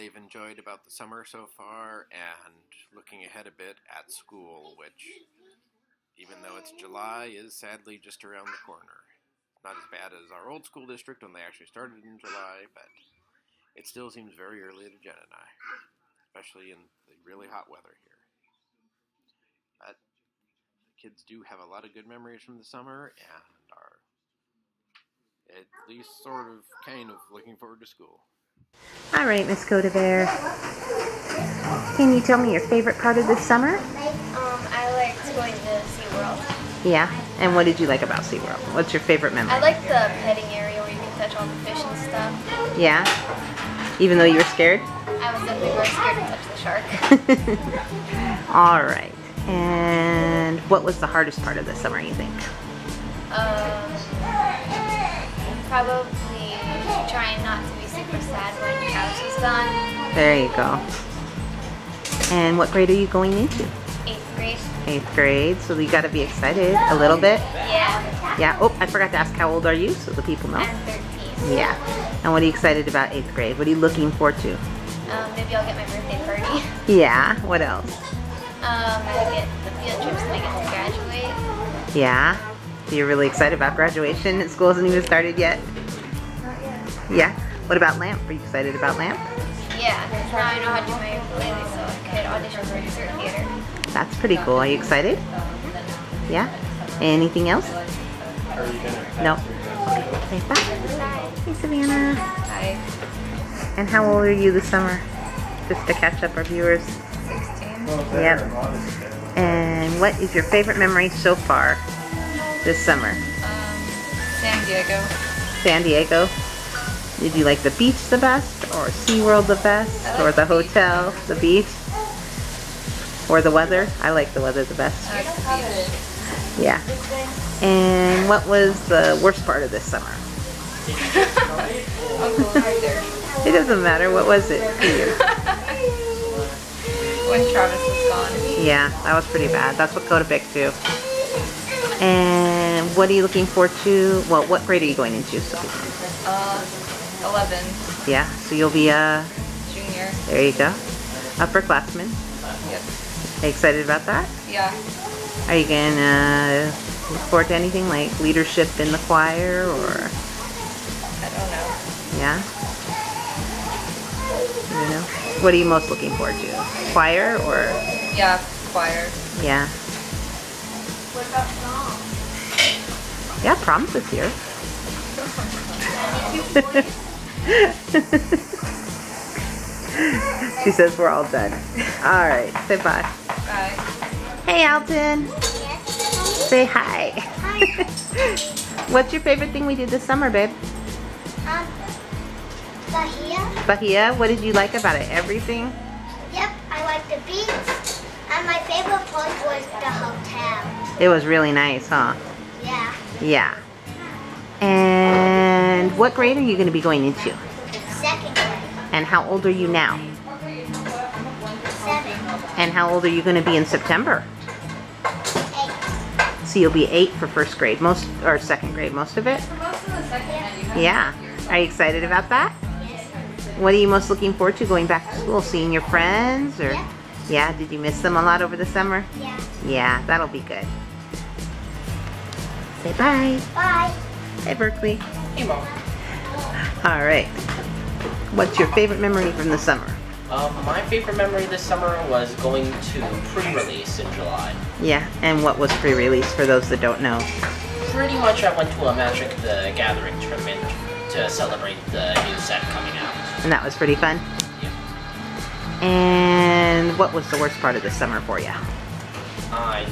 they've enjoyed about the summer so far and looking ahead a bit at school, which, even though it's July, is sadly just around the corner. Not as bad as our old school district when they actually started in July, but it still seems very early to Jenn and I, especially in the really hot weather here. But the kids do have a lot of good memories from the summer and are at least sort of kind of looking forward to school. All right, Miss Coda Bear. Can you tell me your favorite part of this summer? Um, I liked going to SeaWorld. Yeah. And what did you like about SeaWorld? What's your favorite memory? I like the petting area where you can touch all the fish and stuff. Yeah. Even though you were scared? I was definitely very scared to touch the shark. All right. And what was the hardest part of the summer, you think? Um, probably trying not to super sad when the house is done. There you go. And what grade are you going into? Eighth grade. Eighth grade. So you got to be excited a little bit. Yeah. Yeah. Oh, I forgot to ask how old are you so the people know. I'm 13. Yeah. And what are you excited about eighth grade? What are you looking forward to? Um, maybe I'll get my birthday party. Yeah. What else? Um, I get the field trips and I get to graduate. Yeah. So you're really excited about graduation? School hasn't even started yet? Not yet. Yeah. What about Lamp? Are you excited about Lamp? Yeah, now I know how to do my ukulele, so I could audition for dessert theater. That's pretty cool. Are you excited? Yeah. Anything else? No. Okay. Say bye. Hey, Savannah. Hi. And how old are you this summer? Just to catch up our viewers. 16. Yep. And what is your favorite memory so far this summer? Um, San Diego. San Diego. Did you like the beach the best, or SeaWorld the best, like or the the beach. hotel, the beach, or the weather? I like the weather the best. Like the beach. Yeah. And what was the worst part of this summer? It doesn't matter. What was it for you? when Travis was gone. Yeah, that was pretty bad. That's what Coda picked too. And what are you looking forward to? Well, what grade are you going into? So, Uh, 11. yeah, so you'll be a... Junior. there you go, upperclassman. Yep. Are you excited about that? Yeah. Are you gonna uh, look forward to anything like leadership in the choir or I don't know. yeah? You know, what are you most looking forward to? Choir or Yeah, choir. yeah? What about prom? Yeah, prom's this year. she says we're all done. All right, say bye. Bye. Hey, Alton. Say hi. Hi. What's your favorite thing we did this summer, babe? Um, Bahia. Bahia, what did you like about it? Everything? Yep, I like the beach. And my favorite part was the hotel. It was really nice, huh? Yeah. Yeah. And what grade are you going to be going into? Second grade. And how old are you now? Seven. And how old are you going to be in September? Eight. So you'll be eight for first grade, most or second grade, most of it. Most of the second Yeah. Are you excited about that? Yes. What are you most looking forward to going back to school? Seeing your friends or? Yeah. Yeah. Did you miss them a lot over the summer? Yeah. Yeah, that'll be good. Say bye. Bye. Hey, Berkeley. Hey, Mom. All right. What's your favorite memory from the summer? Um, my favorite memory this summer was going to pre-release in July. Yeah, and what was pre-release for those that don't know? Pretty much I went to a Magic the Gathering tournament to celebrate the new set coming out. And that was pretty fun. Yeah. And what was the worst part of the summer for you? I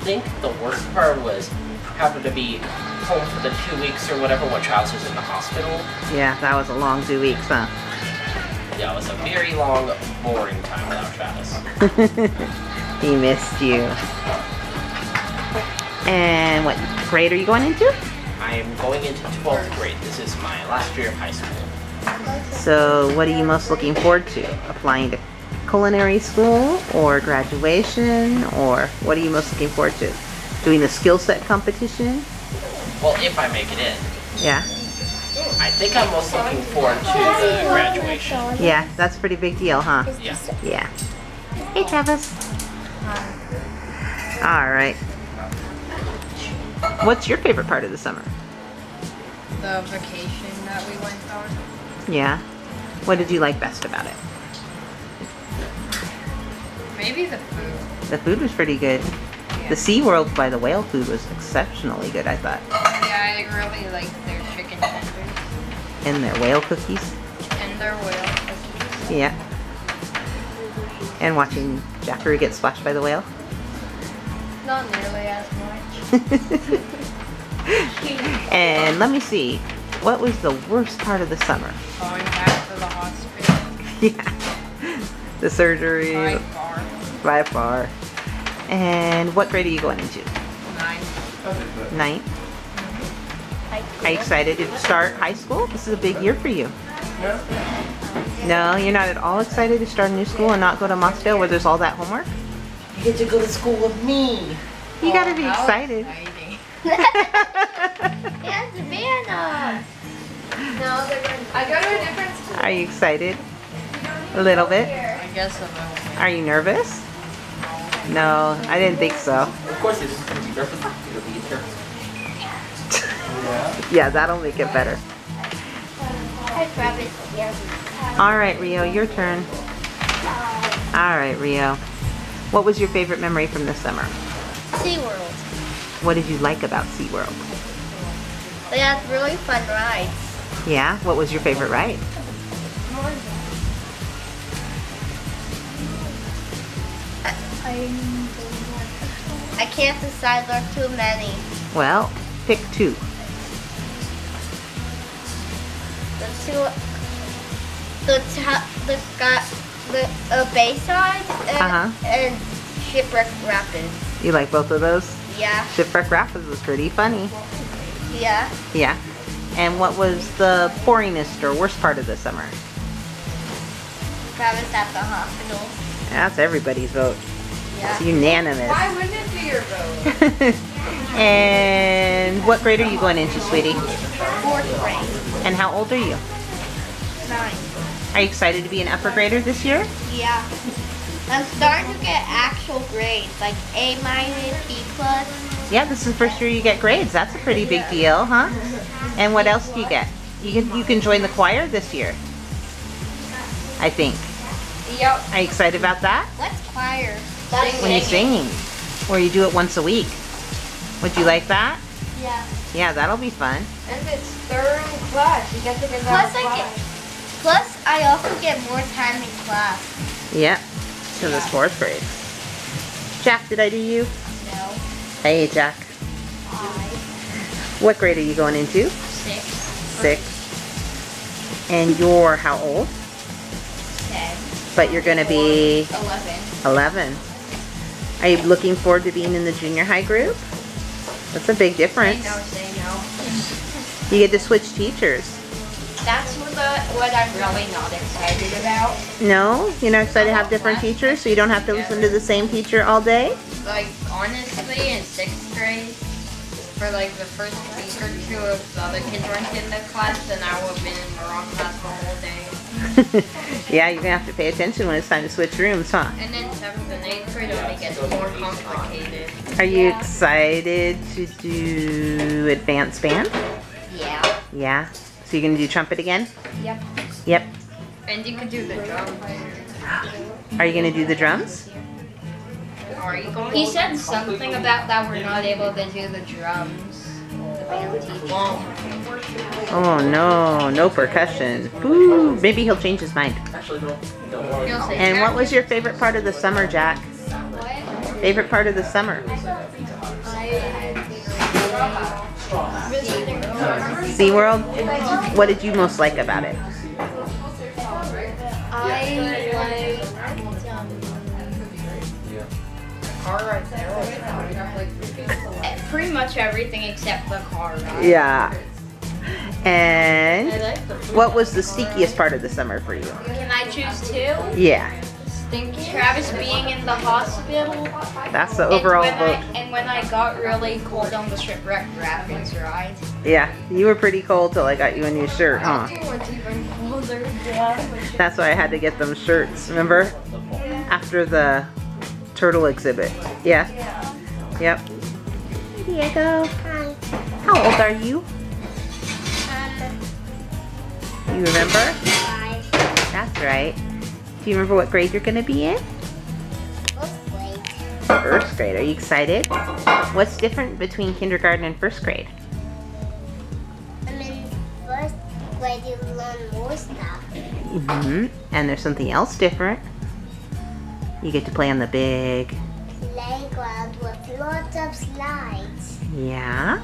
think the worst part was having to be home for the two weeks or whatever when Travis was in the hospital. Yeah, that was a long two weeks, huh? Yeah, it was a very long, boring time without Travis. he missed you. And what grade are you going into? I am going into 12th grade. This is my last year of high school. So, what are you most looking forward to? Applying to culinary school or graduation or what are you most looking forward to? Doing the skill set competition? Well, if I make it in. Yeah. I I think I'm most looking forward to the graduation. Yeah, that's a pretty big deal, huh? Yeah. Yeah. Hey, Travis. All right. What's your favorite part of the summer? The vacation that we went on. Yeah. What did you like best about it? Maybe the food. The food was pretty good. The SeaWorld by the whale food was exceptionally good, I thought. Oh, yeah, I really like their chicken tenders And their whale cookies. and their whale cookies. Yeah. And watching Jackery get splashed by the whale. Not nearly as much. and let me see. What was the worst part of the summer? Going back to the hospital. Yeah. The surgery By far. by far. And what grade are you going into? Nine. Ninth. Are you excited to start high school? This is a big year for you. No, you're not at all excited to start a new school and not go to Mossdale where there's all that homework? You get to go to school with me. You gotta oh, be excited. exciting. There's Savannah. No, they're going I go to a different school. Are you excited? A little bit? I guess a little Are you nervous? No, I didn't think so. Of course, it's gonna be nervous. It'll be nervous. Yeah, that'll make it better. Hi, Travis. Yes. All right, Rio, your turn. All right, Rio. What was your favorite memory from this summer? SeaWorld. What did you like about SeaWorld? They had really fun rides. Yeah, what was your favorite ride? I can't decide. There are too many. Well, pick two. The two, the ta- the got the uh, Bayside and, Uh-huh. and Shipwreck Rapids. You like both of those? Yeah, Shipwreck Rapids was pretty funny. yeah. Yeah. And what was the boringest or worst part of the summer? Travis at the hospital. That's everybody's vote. Yeah. It's unanimous. Why wouldn't it be your vote? and what grade are you going into, sweetie? Fourth grade. And how old are you? Nine. Are you excited to be an upper grader this year? Yeah. I'm starting to get actual grades, like A minus, B plus. Yeah, this is the first year you get grades. That's a pretty big deal, huh? And what else do you get? You can you can join the choir this year. I think. Yep. Are you excited about that? What's choir? That's When you're singing, or you do it once a week. Would you like that? Yeah. Yeah, that'll be fun. And it's third class. You get to get Plus, I get. Plus, I also get more time in class. Yep. To this fourth grade. Jack, did I do you? No. Hey, Jack. What grade are you going into? Six. Six. And you're how old? Ten. But you're going to be Eleven. 11. Are you looking forward to being in the junior high group? That's a big difference. No, say no. You get to switch teachers. That's what, the, what I'm really not excited about. No? You're not excited to have different teachers so you don't have to listen to the same teacher all day? Like, honestly, in sixth grade, for like the first week or two of the other kids weren't in the class, then I would have been in the wrong class the whole day. yeah, you're going to have to pay attention when it's time to switch rooms, huh? And then seventh and eighth grade only gets more complicated. Are you excited to do advanced band? Yeah. Yeah. So you're going to do trumpet again? Yep. Yep. And you could do the drums. Are you going to do the drums? Are you going? He said something about that we're not able to do the drums. The band teacher. Oh no, no percussion. Boo. Maybe he'll change his mind. Actually, don't, don't worry. You'll see. And what was your favorite part of the summer, Jack? Favorite part of the summer? SeaWorld? What did you most like about it? I liked um, car right there. Pretty much everything except the car ride. Yeah. And what was the stickiest part of the summer for you? Can I choose two? Yeah. Stinky. Travis being in the hospital. That's the overall and when vote. I, and when I got really cold on the shipwreck rapids ride. Yeah, you were pretty cold till I got you a new shirt, huh? It was even colder. Yeah. That's why I had to get them shirts, remember? After the turtle exhibit. Yeah? Yep. Diego. Hi. How old are you? You remember? five. That's right. Do you remember what grade you're going to be in? First grade. First grade. Are you excited? What's different between kindergarten and first grade? I'm in first grade. You learn more stuff. hmm And there's something else different. You get to play on the big, Playground with lots of slides. yeah.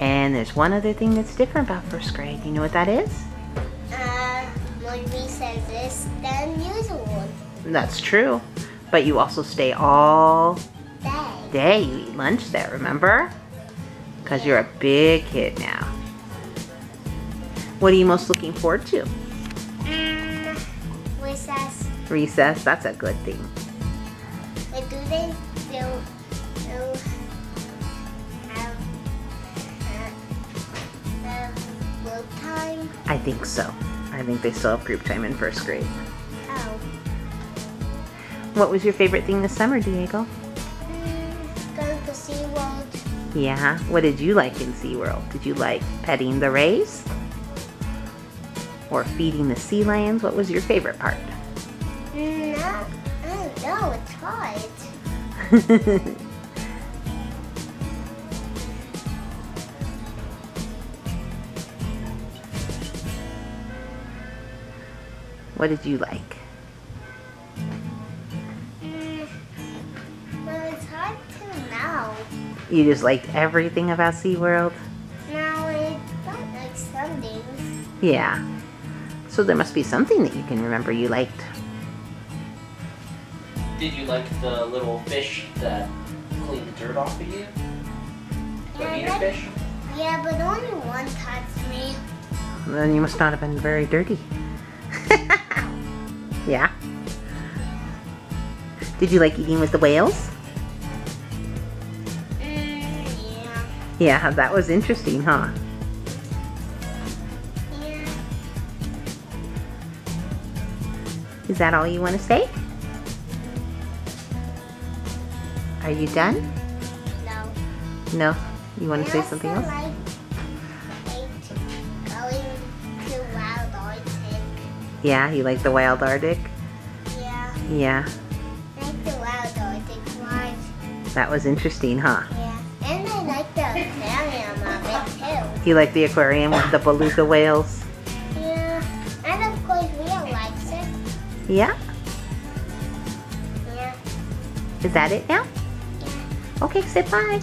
And there's one other thing that's different about first grade. You know what that is? Uh, more recesses than usual. That's true. But you also stay all Day. day. You eat lunch there, remember? Because you're a big kid now. What are you most looking forward to? Mm, recess. Recess, that's a good thing. But do they still, uh, time? I think so. I think they still have group time in first grade. Oh. What was your favorite thing this summer, Diego? Mm, going to SeaWorld. Yeah. What did you like in SeaWorld? Did you like petting the rays? Or feeding the sea lions? What was your favorite part? Mm, no, I don't know. It's hard. what did you like? Mm, well, it's hard to know. You just liked everything about SeaWorld? No, I don't like some things. Yeah. So there must be something that you can remember you liked. Did you like the little fish that cleaned the dirt off of you? The Yeah, meter fish? Yeah, but only one touched me. Then you must not have been very dirty. yeah. Did you like eating with the whales? Mm, yeah. Yeah, that was interesting, huh? Yeah. Is that all you want to say? Are you done? No. No? You want to say something else? Like, Yeah, you like the wild Arctic? Yeah. Yeah, I like the Wild Arctic ride. that was interesting, huh? Yeah. And I like the aquarium of it too. You like the aquarium with the beluga whales? Yeah. And of course, Rio likes it. Yeah? Yeah. Is that it now? Yeah. Okay, say. Bye.